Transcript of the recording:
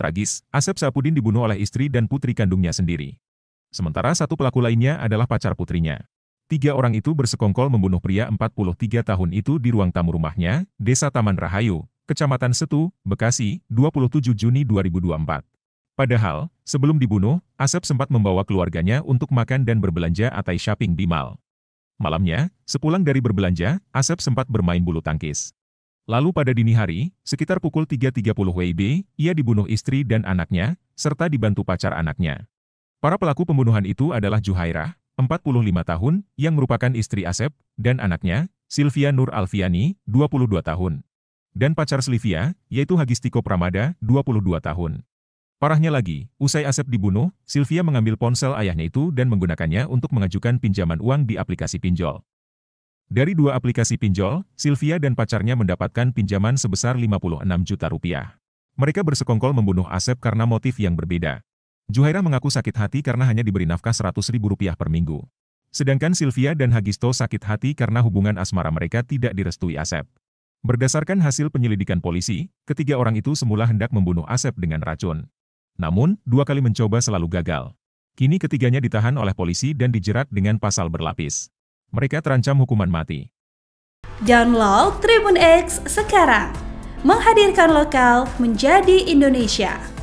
Tragis, Asep Sapudin dibunuh oleh istri dan putri kandungnya sendiri. Sementara satu pelaku lainnya adalah pacar putrinya. Tiga orang itu bersekongkol membunuh pria 43 tahun itu di ruang tamu rumahnya, Desa Taman Rahayu, Kecamatan Setu, Bekasi, 27 Juni 2024. Padahal, sebelum dibunuh, Asep sempat membawa keluarganya untuk makan dan berbelanja atau shopping di mal. Malamnya, sepulang dari berbelanja, Asep sempat bermain bulu tangkis. Lalu pada dini hari, sekitar pukul 3.30 WIB, ia dibunuh istri dan anaknya, serta dibantu pacar anaknya. Para pelaku pembunuhan itu adalah Juhairah, 45 tahun, yang merupakan istri Asep, dan anaknya, Sylvia Nur Alfiani, 22 tahun. Dan pacar Sylvia, yaitu Hagistiko Pramada, 22 tahun. Parahnya lagi, usai Asep dibunuh, Sylvia mengambil ponsel ayahnya itu dan menggunakannya untuk mengajukan pinjaman uang di aplikasi pinjol. Dari dua aplikasi pinjol, Sylvia dan pacarnya mendapatkan pinjaman sebesar 56 juta rupiah. Mereka bersekongkol membunuh Asep karena motif yang berbeda. Juhaira mengaku sakit hati karena hanya diberi nafkah 100 ribu rupiah per minggu. Sedangkan Sylvia dan Hagisto sakit hati karena hubungan asmara mereka tidak direstui Asep. Berdasarkan hasil penyelidikan polisi, ketiga orang itu semula hendak membunuh Asep dengan racun. Namun, dua kali mencoba selalu gagal. Kini ketiganya ditahan oleh polisi dan dijerat dengan pasal berlapis. Mereka terancam hukuman mati. Download Tribun X sekarang. Menghadirkan lokal menjadi Indonesia.